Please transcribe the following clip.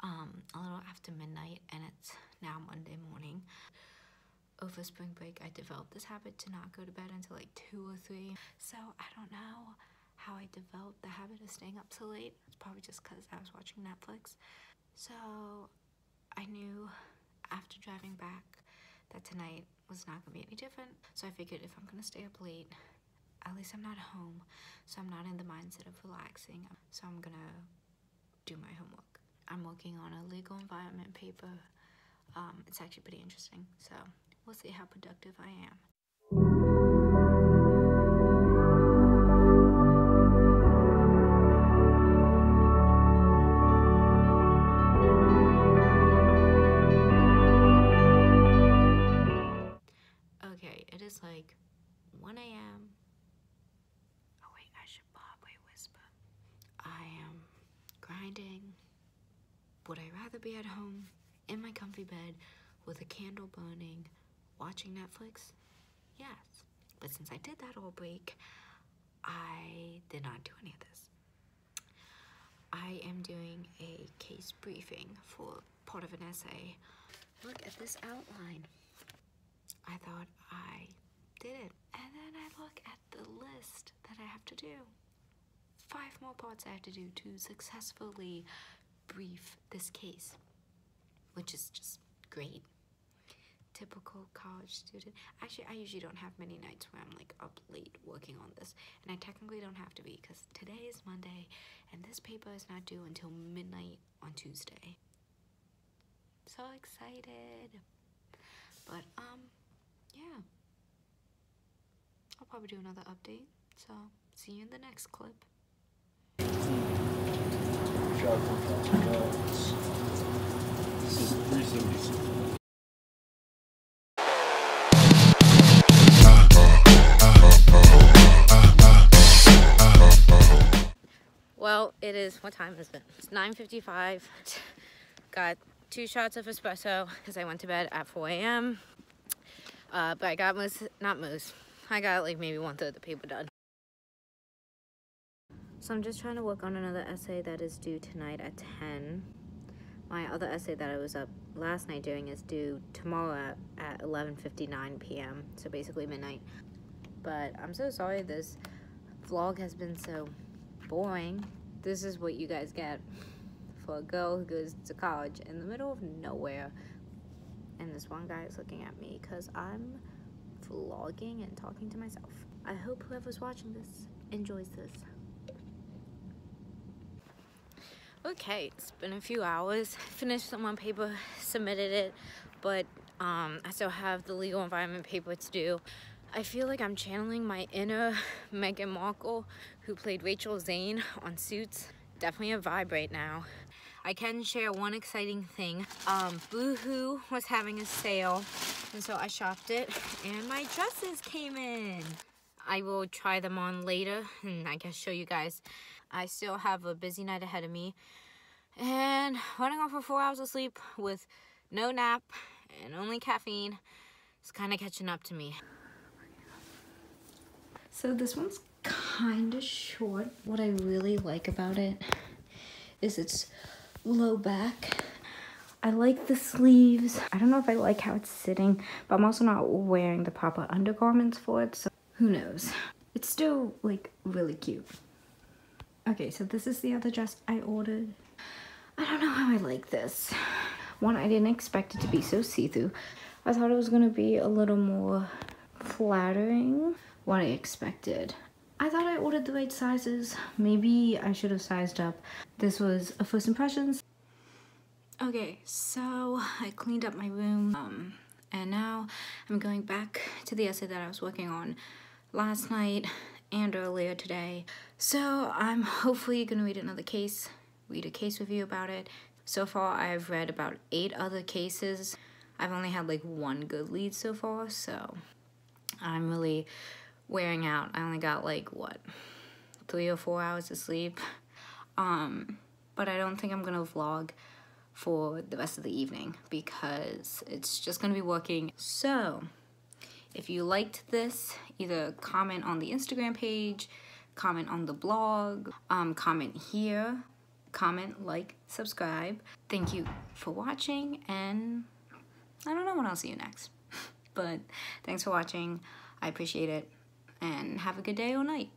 Um, after midnight and it's now Monday morning. Over spring break, I developed this habit to not go to bed until like 2 or 3. So I don't know how I developed the habit of staying up so late. It's probably just because I was watching Netflix. So I knew after driving back that tonight was not gonna be any different. So I figured if I'm gonna stay up late, at least I'm not home. So I'm not in the mindset of relaxing. So I'm gonna do my homework. I'm working on a legal environment paper. Um, it's actually pretty interesting. So we'll see how productive I am. Okay, it is like 1 a.m. Oh wait, I should probably whisper. I am grinding. Would I rather be at home in my comfy bed with a candle burning, watching Netflix? Yes. But since I did that all break, I did not do any of this. I am doing a case briefing for part of an essay. Look at this outline. I thought I did it. And then I look at the list that I have to do. Five more parts I have to do to successfully brief this case, which is just great. Typical college student. Actually, I usually don't have many nights where I'm like up late working on this, and I technically don't have to be because today is Monday and this paper is not due until midnight on Tuesday. So excited. But, um, yeah. I'll probably do another update. So, see you in the next clip. This is 376. Well, it is, what time is it? It's 9.55. Got two shots of espresso because I went to bed at 4 a.m. Uh, but I got most, not most, I got like maybe one third of the paper done. So I'm just trying to work on another essay that is due tonight at 10. My other essay that I was up last night doing is due tomorrow at, at 11.59 p.m. So basically midnight. But I'm so sorry this vlog has been so boring. This is what you guys get for a girl who goes to college in the middle of nowhere. And this one guy is looking at me because I'm vlogging and talking to myself. I hope whoever's watching this enjoys this. Okay, it's been a few hours. Finished some on paper, submitted it, but um, I still have the legal environment paper to do. I feel like I'm channeling my inner Meghan Markle, who played Rachel Zane on Suits. Definitely a vibe right now. I can share one exciting thing. Um, Boohoo was having a sale, and so I shopped it, and my dresses came in. I will try them on later, and I guess show you guys. I still have a busy night ahead of me, and running off for four hours of sleep with no nap and only caffeine is kind of catching up to me. So this one's kind of short. What I really like about it is it's low back. I like the sleeves. I don't know if I like how it's sitting, but I'm also not wearing the proper undergarments for it, so who knows. It's still like really cute. Okay, so this is the other dress I ordered. I don't know how I like this. One, I didn't expect it to be so see-through. I thought it was gonna be a little more flattering what I expected. I thought I ordered the right sizes. Maybe I should have sized up. This was a first impressions. Okay, so I cleaned up my room um, and now I'm going back to the essay that I was working on last night and earlier today. So I'm hopefully gonna read another case, read a case review about it. So far I've read about eight other cases. I've only had like one good lead so far, so I'm really wearing out. I only got like what three or four hours of sleep. Um, but I don't think I'm gonna vlog for the rest of the evening because it's just gonna be working. So if you liked this, either comment on the Instagram page, comment on the blog, um, comment here, comment, like, subscribe. Thank you for watching, and I don't know when I'll see you next. but thanks for watching. I appreciate it, and have a good day or night.